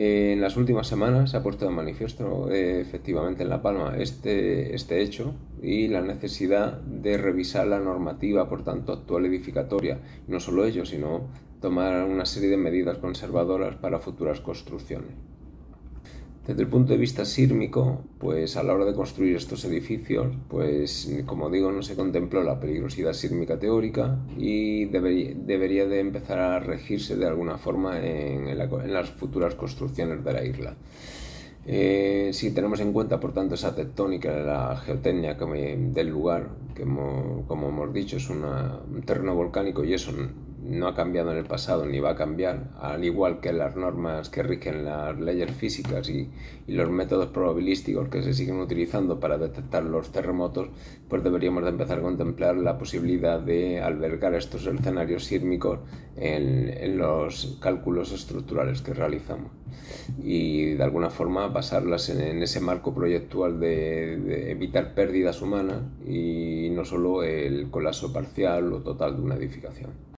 En las últimas semanas se ha puesto de manifiesto eh, efectivamente en La Palma este, este hecho y la necesidad de revisar la normativa, por tanto, actual edificatoria. No solo ello, sino tomar una serie de medidas conservadoras para futuras construcciones. Desde el punto de vista sírmico, pues a la hora de construir estos edificios, pues como digo, no se contempló la peligrosidad sísmica teórica y debería, de empezar a regirse de alguna forma en, las futuras construcciones de la isla. Eh, si tenemos en cuenta, por tanto, esa tectónica, la geotecnia del lugar, que como hemos dicho es un terreno volcánico y eso no ha cambiado en el pasado ni va a cambiar, al igual que las normas que rigen las leyes físicas y, los métodos probabilísticos que se siguen utilizando para detectar los terremotos, pues deberíamos de empezar a contemplar la posibilidad de albergar estos escenarios sísmicos en, los cálculos estructurales que realizamos y de alguna forma basarlas en, ese marco proyectual de, de evitar pérdidas humanas y no solo el colapso parcial o total de una edificación.